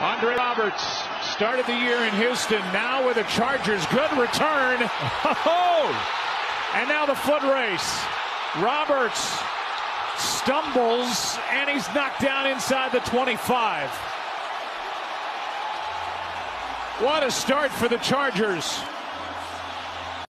Andre Roberts started the year in Houston, now with the Chargers. Good return. Oh! And now the foot race. Roberts stumbles and he's knocked down inside the 25. What a start for the Chargers.